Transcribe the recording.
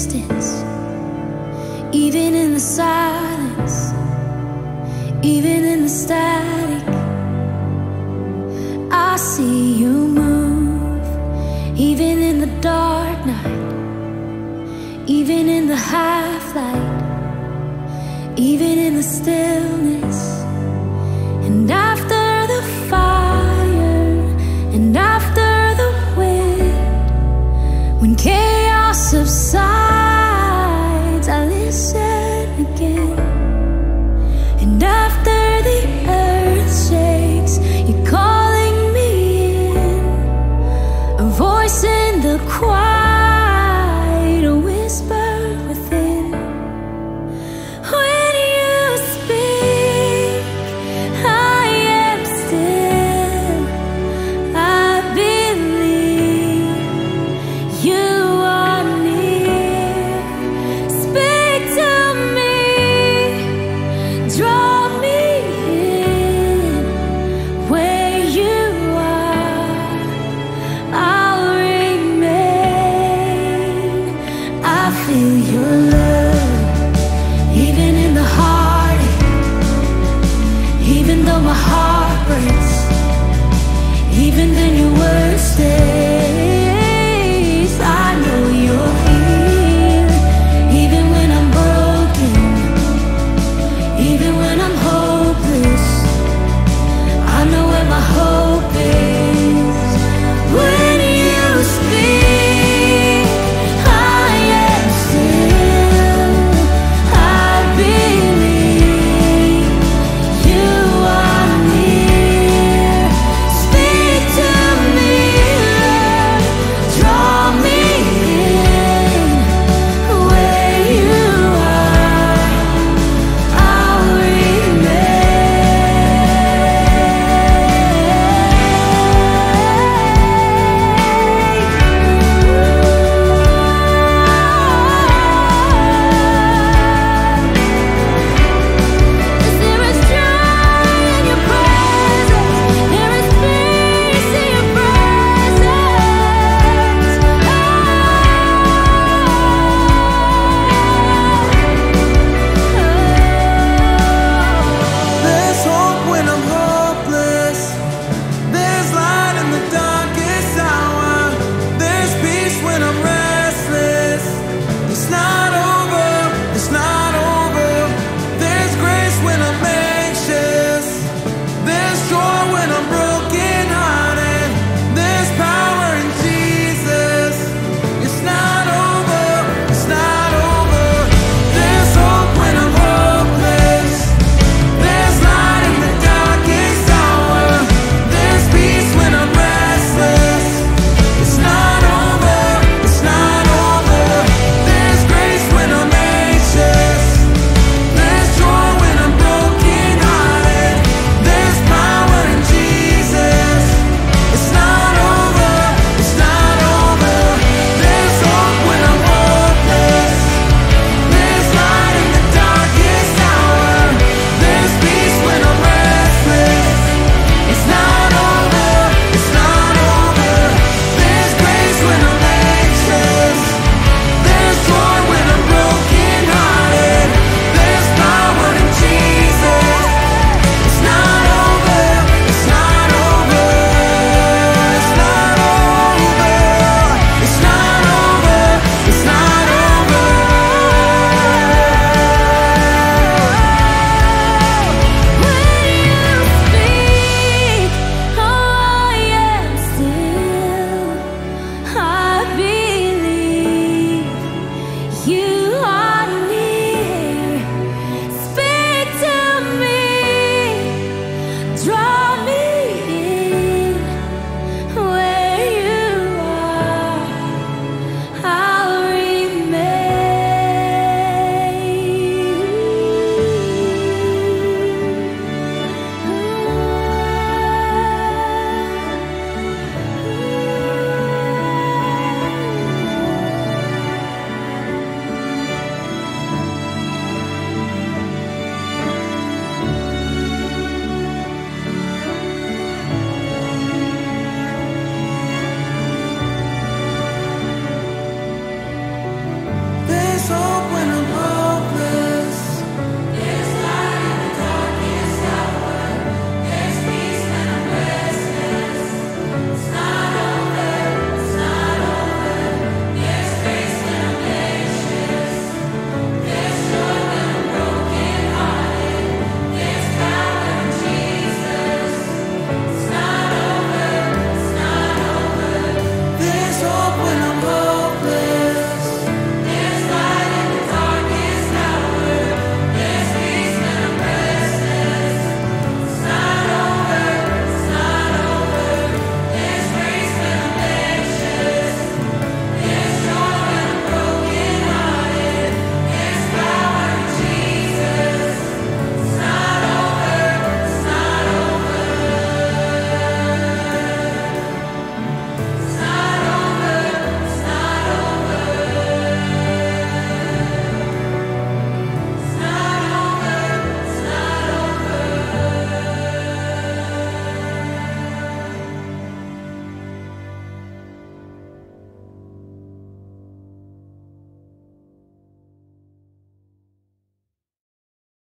distance, even in the silence, even in the static. I see you move, even in the dark night, even in the half light, even in the stillness. you Oh.